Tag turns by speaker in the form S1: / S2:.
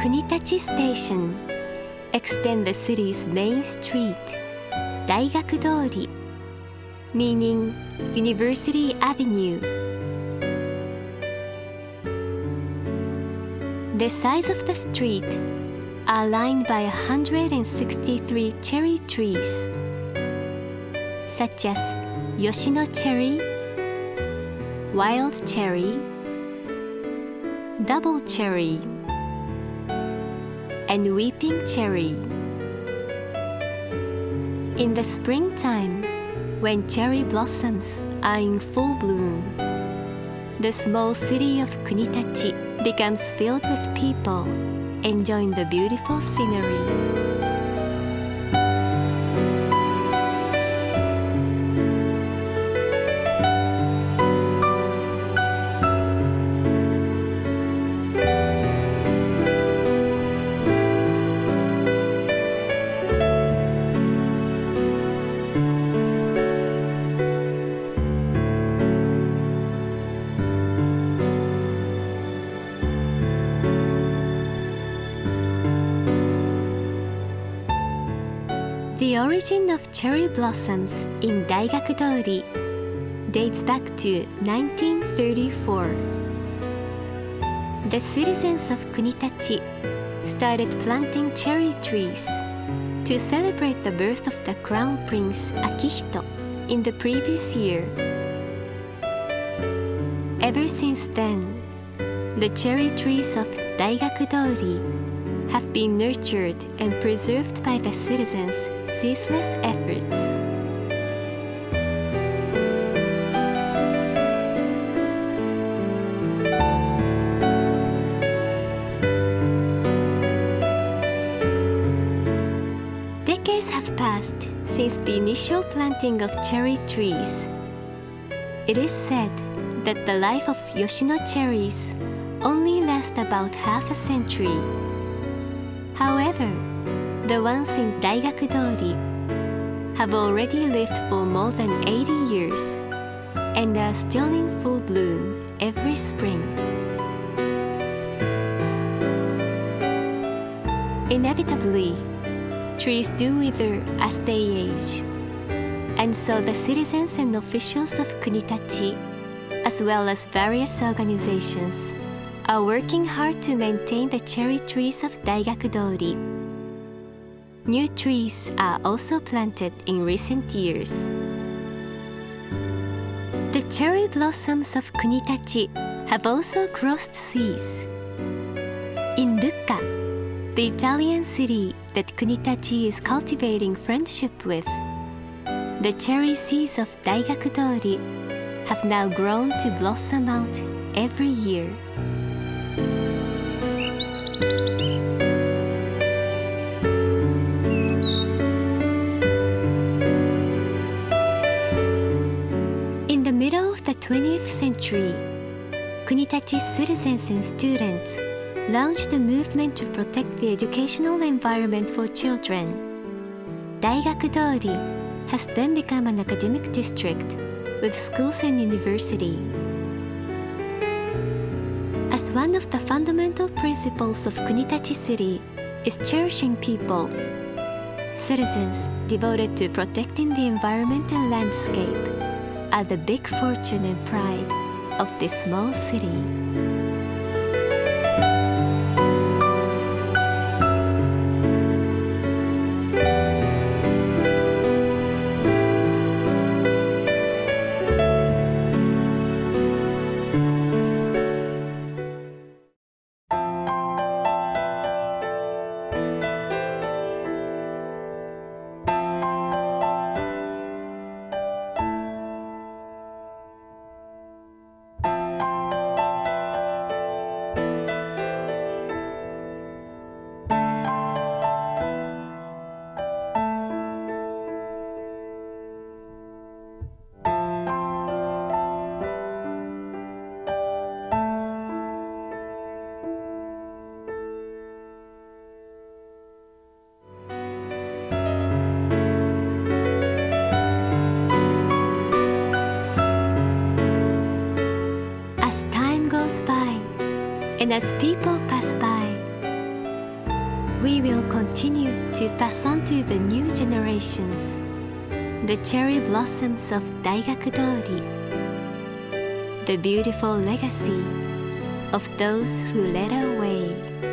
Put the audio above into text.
S1: Kunitachi Station, extend the city's main street, Daigakudori, meaning University Avenue. The sides of the street are lined by 163 cherry trees, such as Yoshino cherry, wild cherry, double cherry, and weeping cherry. In the springtime, when cherry blossoms are in full bloom, the small city of Kunitachi becomes filled with people enjoying the beautiful scenery. The origin of cherry blossoms in Daigakudori dates back to 1934. The citizens of Kunitachi started planting cherry trees to celebrate the birth of the crown prince Akihito in the previous year. Ever since then, the cherry trees of Daigakudori have been nurtured and preserved by the citizens' ceaseless efforts. Decades have passed since the initial planting of cherry trees. It is said that the life of Yoshino cherries only lasts about half a century. However, the ones in Daigakudori have already lived for more than 80 years and are still in full bloom every spring. Inevitably, trees do wither as they age, and so the citizens and officials of Kunitachi, as well as various organizations, are working hard to maintain the cherry trees of Daigakudori. New trees are also planted in recent years. The cherry blossoms of Kunitachi have also crossed seas. In Lucca, the Italian city that Kunitachi is cultivating friendship with, the cherry seeds of Daigakudori have now grown to blossom out every year. In the middle of the 20th century, Kunitachi's citizens and students launched a movement to protect the educational environment for children. Daigakudori has then become an academic district with schools and university. One of the fundamental principles of Kunitachi City is cherishing people, citizens devoted to protecting the environment and landscape are the big fortune and pride of this small city. Goes by, and as people pass by, we will continue to pass on to the new generations the cherry blossoms of Daigakudori, the beautiful legacy of those who led our way.